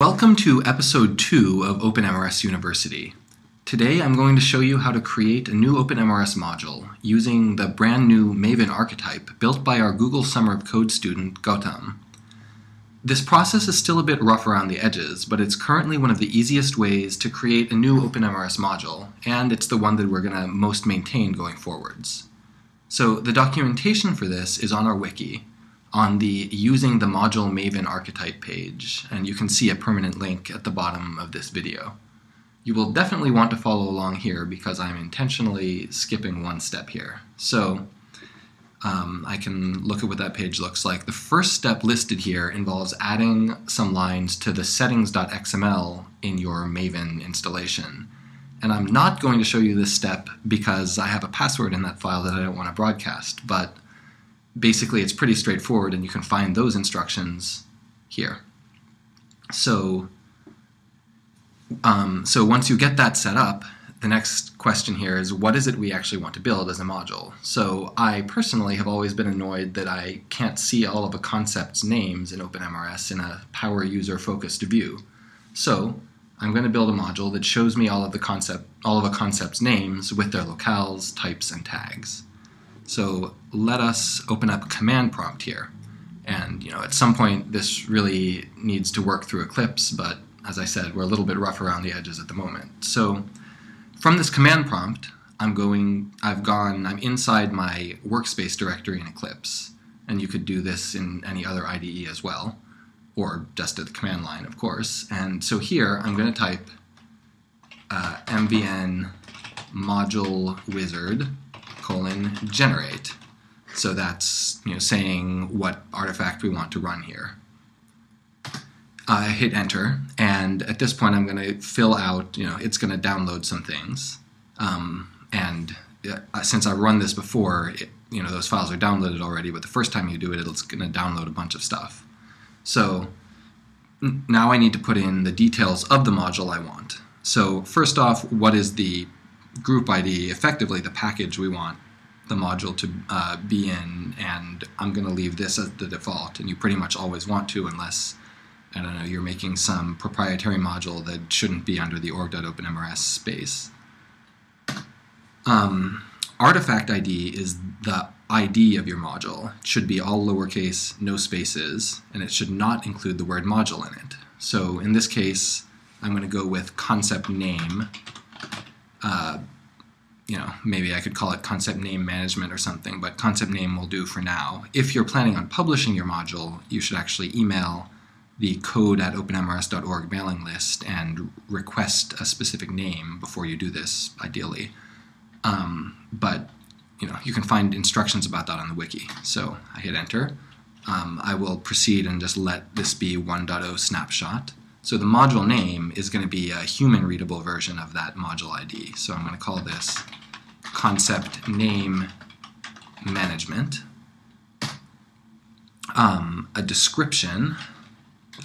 Welcome to episode 2 of OpenMRS University. Today I'm going to show you how to create a new OpenMRS module using the brand new Maven archetype built by our Google Summer of Code student Gautam. This process is still a bit rough around the edges, but it's currently one of the easiest ways to create a new OpenMRS module, and it's the one that we're going to most maintain going forwards. So the documentation for this is on our wiki, on the Using the Module Maven Archetype page, and you can see a permanent link at the bottom of this video. You will definitely want to follow along here because I'm intentionally skipping one step here. So um, I can look at what that page looks like. The first step listed here involves adding some lines to the settings.xml in your Maven installation. And I'm not going to show you this step because I have a password in that file that I don't want to broadcast, but basically it's pretty straightforward and you can find those instructions here. So, um, so once you get that set up, the next question here is what is it we actually want to build as a module? So I personally have always been annoyed that I can't see all of a concept's names in OpenMRS in a power user focused view. So I'm going to build a module that shows me all of the concept all of a concept's names with their locales, types, and tags. So let us open up command prompt here. And you know, at some point this really needs to work through Eclipse, but as I said, we're a little bit rough around the edges at the moment. So from this command prompt, I'm going, I've gone, I'm inside my workspace directory in Eclipse. And you could do this in any other IDE as well, or just at the command line, of course. And so here, I'm going to type uh, mvn module wizard colon generate. So that's you know saying what artifact we want to run here. I hit enter, and at this point I'm going to fill out, you know, it's going to download some things. Um, and uh, since I've run this before, it, you know, those files are downloaded already, but the first time you do it, it's going to download a bunch of stuff. So now I need to put in the details of the module I want. So first off, what is the group ID, effectively the package we want the module to uh, be in, and I'm going to leave this as the default, and you pretty much always want to unless I don't know, you're making some proprietary module that shouldn't be under the org.openmrs space. Um, artifact ID is the ID of your module. It should be all lowercase, no spaces, and it should not include the word module in it. So in this case, I'm going to go with concept name. Uh, you know, maybe I could call it concept name management or something, but concept name will do for now. If you're planning on publishing your module, you should actually email the code at openmrs.org mailing list and request a specific name before you do this, ideally. Um, but you know, you can find instructions about that on the wiki. So I hit enter. Um, I will proceed and just let this be 1.0 snapshot. So the module name is going to be a human readable version of that module ID. So I'm going to call this concept name management. Um, a description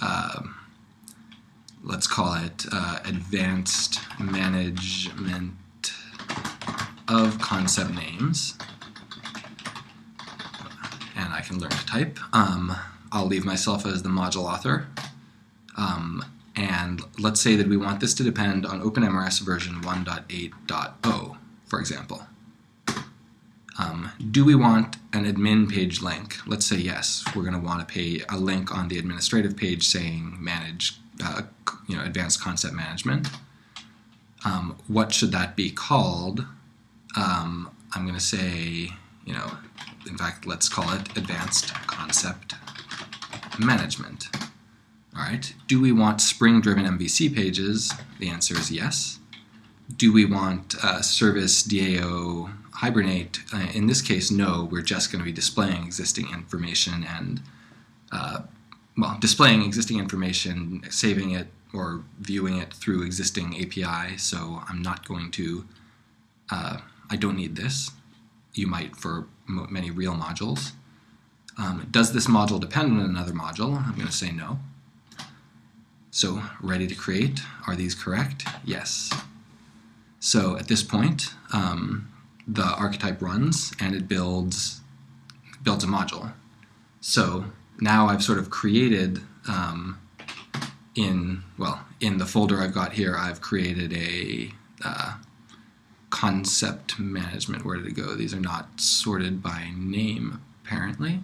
uh, let's call it uh, advanced management of concept names. And I can learn to type. Um, I'll leave myself as the module author. Um, and let's say that we want this to depend on OpenMRS version 1.8.0, for example. Um, do we want an admin page link? Let's say yes. We're going to want to pay a link on the administrative page saying manage, uh, you know, advanced concept management. Um, what should that be called? Um, I'm going to say, you know, in fact, let's call it advanced concept management. All right. Do we want spring-driven MVC pages? The answer is yes. Do we want uh, service DAO Hibernate, uh, in this case, no, we're just going to be displaying existing information and, uh, well, displaying existing information, saving it or viewing it through existing API, so I'm not going to, uh, I don't need this. You might for many real modules. Um, does this module depend on another module? I'm going to say no. So, ready to create. Are these correct? Yes. So at this point, um, the archetype runs and it builds builds a module. So now I've sort of created um, in well in the folder I've got here, I've created a uh, concept management. Where did it go? These are not sorted by name apparently.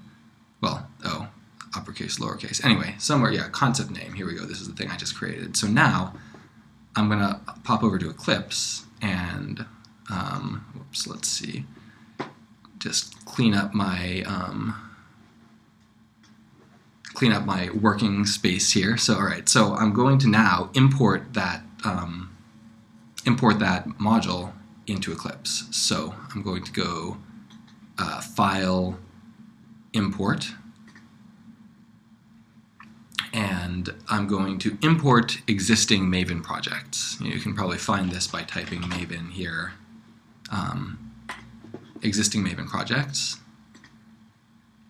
Well, oh, uppercase, lowercase. Anyway, somewhere, yeah, concept name. Here we go. This is the thing I just created. So now I'm going to pop over to Eclipse and, um, whoops, let's see, just clean up my, um, clean up my working space here. So, all right, so I'm going to now import that, um, import that module into Eclipse. So I'm going to go uh, File, Import, and I'm going to import existing Maven projects. You can probably find this by typing Maven here. Um, existing Maven projects.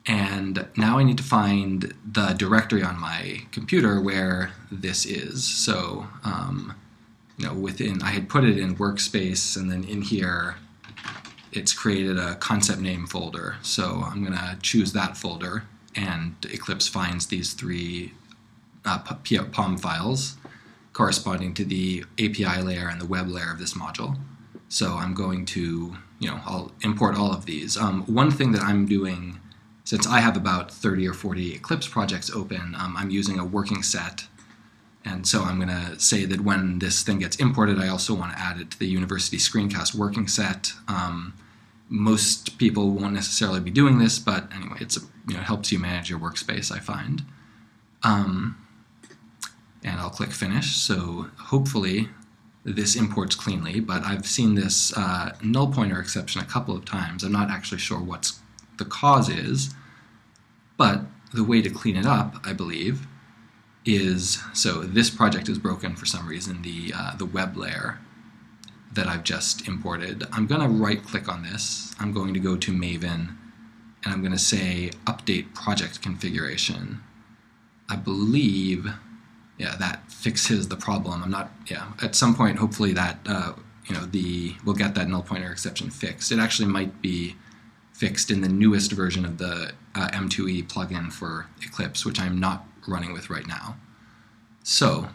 And now I need to find the directory on my computer where this is. So, um, you know, within, I had put it in workspace and then in here, it's created a concept name folder. So I'm going to choose that folder and Eclipse finds these three uh, POM files corresponding to the API layer and the web layer of this module. So I'm going to, you know, I'll import all of these. Um, one thing that I'm doing, since I have about 30 or 40 Eclipse projects open, um, I'm using a working set. And so I'm going to say that when this thing gets imported, I also want to add it to the University Screencast working set. Um, most people won't necessarily be doing this, but anyway, it's a, you know, it helps you manage your workspace, I find. Um, and I'll click finish. So hopefully this imports cleanly, but I've seen this uh, null pointer exception a couple of times. I'm not actually sure what the cause is, but the way to clean it up, I believe, is so this project is broken for some reason, the, uh, the web layer that I've just imported. I'm going to right click on this. I'm going to go to Maven and I'm going to say update project configuration. I believe yeah, that fixes the problem. I'm not, yeah, at some point, hopefully that, uh, you know, the, we'll get that null pointer exception fixed. It actually might be fixed in the newest version of the uh, M2E plugin for Eclipse, which I'm not running with right now. So,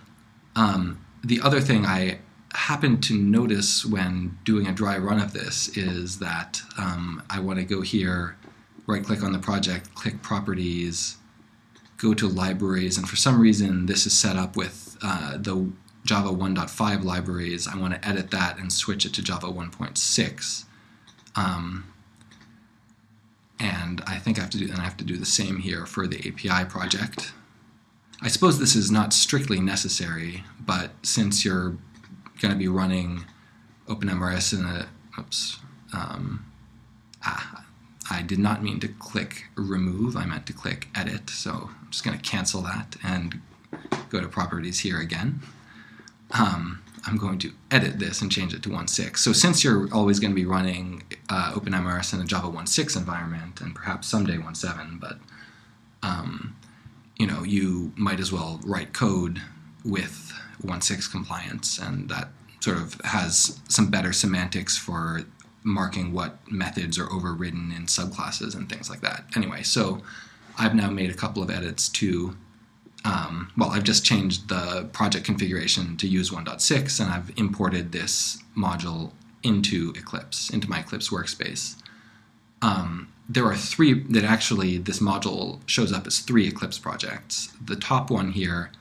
um, the other thing I happened to notice when doing a dry run of this is that um, I want to go here, right click on the project, click properties, go to libraries, and for some reason this is set up with uh, the Java 1.5 libraries. I want to edit that and switch it to Java 1.6. Um, and I think I have to do, and I have to do the same here for the API project. I suppose this is not strictly necessary, but since you're going to be running OpenMRS in a, oops, um, ah, I did not mean to click remove, I meant to click edit. So I'm just going to cancel that and go to properties here again. Um, I'm going to edit this and change it to 1.6. So since you're always going to be running uh, OpenMRS in a Java 1.6 environment and perhaps someday 1.7, but um, you know you might as well write code with 1.6 compliance, and that sort of has some better semantics for marking what methods are overridden in subclasses and things like that. Anyway, so I've now made a couple of edits to, um, well, I've just changed the project configuration to use 1.6 and I've imported this module into Eclipse, into my Eclipse workspace. Um, there are three that actually this module shows up as three Eclipse projects. The top one here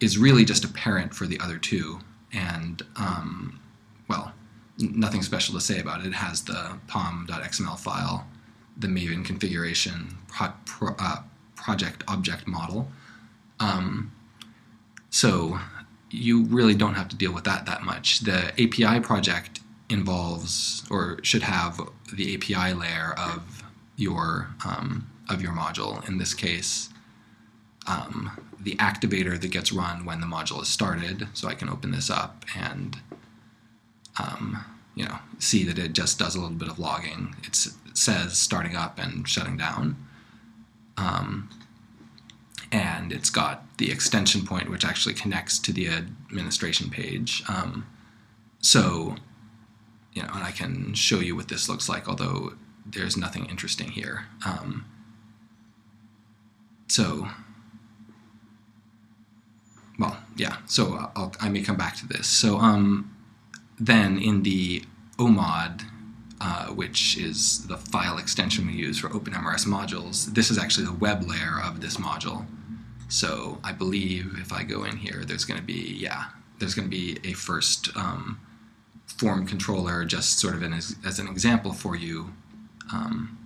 is really just a parent for the other two, and um, well, nothing special to say about it. It has the pom.xml file, the Maven configuration, pro, pro, uh, project object model. Um, so you really don't have to deal with that that much. The API project involves or should have the API layer of your um, of your module. In this case, um, the activator that gets run when the module is started. So I can open this up and um, you know, see that it just does a little bit of logging. It's, it says starting up and shutting down. Um, and it's got the extension point, which actually connects to the administration page. Um, so, you know, and I can show you what this looks like, although there's nothing interesting here. Um, so, well, yeah. So I'll, I may come back to this. So um, then in the OMOD, uh, which is the file extension we use for OpenMRS modules, this is actually the web layer of this module. So I believe if I go in here, there's going to be yeah, there's going to be a first um, form controller, just sort of as, as an example for you. Um,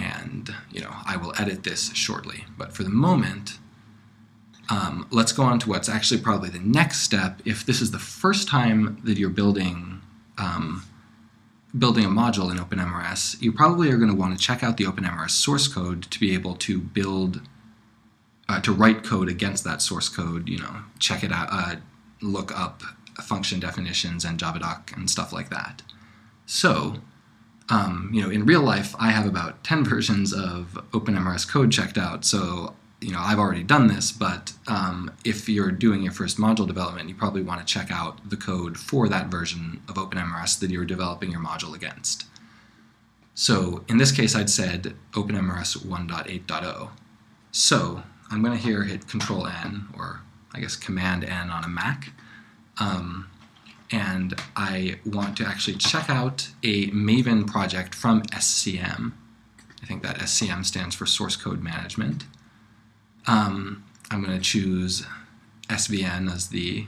and you know I will edit this shortly. But for the moment, um, let's go on to what's actually probably the next step. If this is the first time that you're building um, building a module in OpenMRS, you probably are going to want to check out the OpenMRS source code to be able to build uh, to write code against that source code. You know, check it out, uh, look up function definitions and Javadoc and stuff like that. So um, you know, in real life, I have about 10 versions of OpenMRS code checked out, so you know, I've already done this, but um, if you're doing your first module development, you probably want to check out the code for that version of OpenMRS that you're developing your module against. So in this case, I'd said OpenMRS 1.8.0. So I'm going to here hit Control N, or I guess Command N on a Mac. Um, and I want to actually check out a Maven project from SCM. I think that SCM stands for Source Code Management. Um, I'm going to choose SVN as the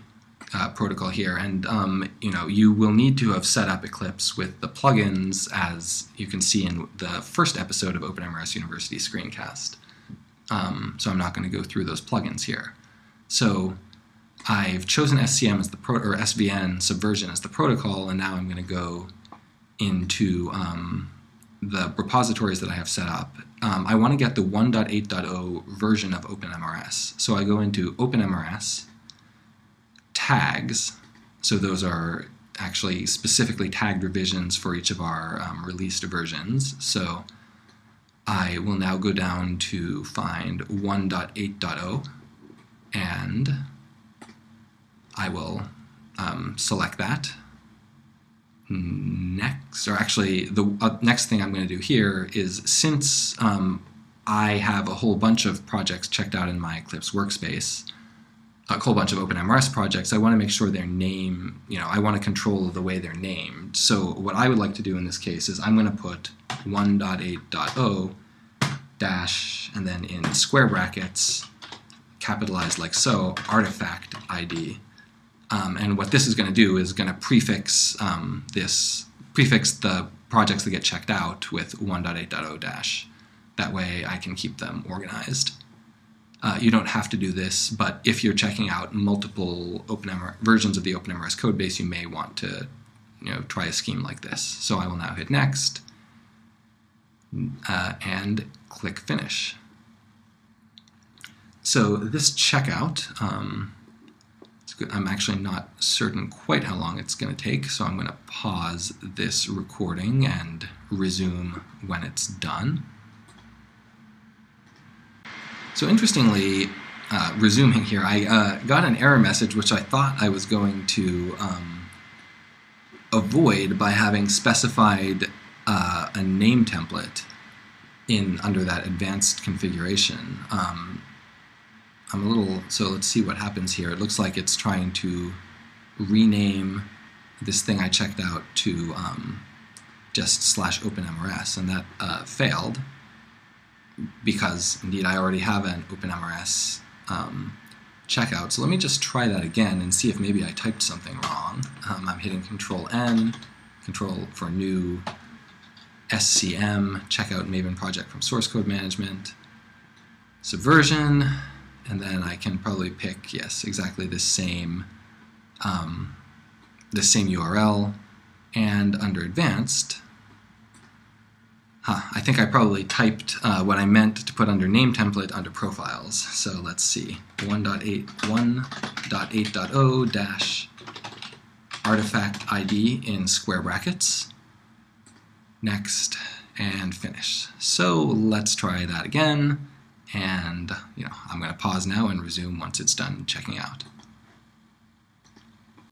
uh, protocol here, and um, you know you will need to have set up Eclipse with the plugins, as you can see in the first episode of OpenMRS University screencast. Um, so I'm not going to go through those plugins here. So I've chosen SCM as the pro or SVN subversion as the protocol, and now I'm going to go into um, the repositories that I have set up. Um, I want to get the 1.8.0 version of OpenMRS. So I go into OpenMRS, tags, so those are actually specifically tagged revisions for each of our um, released versions. So I will now go down to find 1.8.0 and I will um, select that. Next, or actually, the uh, next thing I'm going to do here is since um, I have a whole bunch of projects checked out in my Eclipse workspace, a whole bunch of OpenMRS projects, I want to make sure their name, you know, I want to control the way they're named. So what I would like to do in this case is I'm going to put 1.8.0 dash, and then in square brackets, capitalized like so, artifact ID. Um, and what this is going to do is going to prefix um, this prefix the projects that get checked out with 1.8.0 dash. That way I can keep them organized. Uh, you don't have to do this, but if you're checking out multiple OpenMR versions of the OpenMRS codebase, you may want to you know, try a scheme like this. So I will now hit next uh, and click finish. So this checkout, um, I'm actually not certain quite how long it's going to take, so I'm going to pause this recording and resume when it's done. So interestingly, uh, resuming here, I uh, got an error message which I thought I was going to um, avoid by having specified uh, a name template in under that advanced configuration. Um, I'm a little, so let's see what happens here. It looks like it's trying to rename this thing I checked out to um, just slash OpenMRS, and that uh, failed because indeed I already have an OpenMRS um, checkout. So let me just try that again and see if maybe I typed something wrong. Um, I'm hitting Control N, Control for new SCM, checkout Maven project from source code management, subversion, and then I can probably pick, yes, exactly the same, um, the same URL, and under advanced, huh, I think I probably typed uh, what I meant to put under name template under profiles. So let's see, 1.8, 1.8.0 dash artifact ID in square brackets, next, and finish. So let's try that again and you know I'm going to pause now and resume once it's done checking out.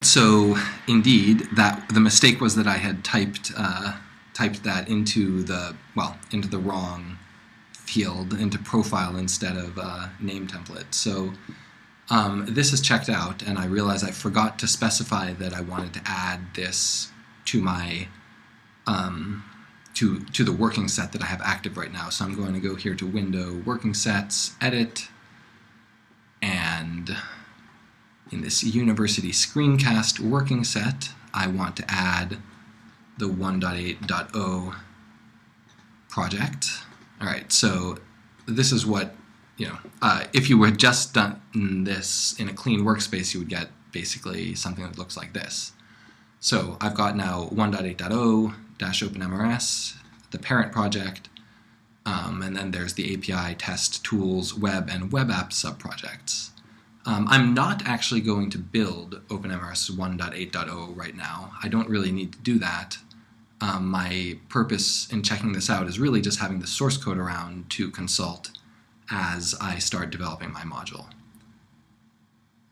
So indeed, that the mistake was that I had typed uh, typed that into the well into the wrong field into profile instead of uh, name template. So Um, this is checked out, and I realize I forgot to specify that I wanted to add this to my um, to to the working set that I have active right now. So I'm going to go here to Window, Working Sets, Edit, and in this University Screencast working set, I want to add the 1.8.0 project. All right, so this is what you know, uh, if you were just done this in a clean workspace, you would get basically something that looks like this. So I've got now 1.8.0 dash OpenMRS, the parent project, um, and then there's the API test tools web and web app subprojects. Um, I'm not actually going to build OpenMRS 1.8.0 right now. I don't really need to do that. Um, my purpose in checking this out is really just having the source code around to consult as I start developing my module.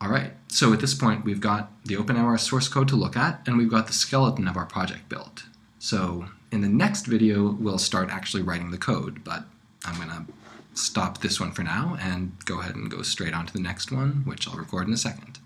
All right, so at this point we've got the OpenMRS source code to look at, and we've got the skeleton of our project built. So in the next video, we'll start actually writing the code, but I'm gonna stop this one for now and go ahead and go straight on to the next one, which I'll record in a second.